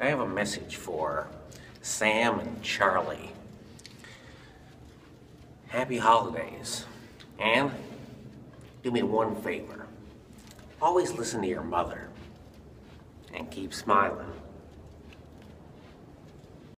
I have a message for Sam and Charlie. Happy holidays. And do me one favor. Always listen to your mother. And keep smiling.